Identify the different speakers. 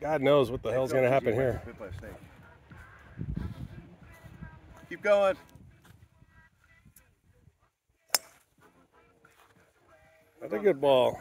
Speaker 1: God knows what the hell's going to happen here.
Speaker 2: Keep going.
Speaker 1: That's a good ball.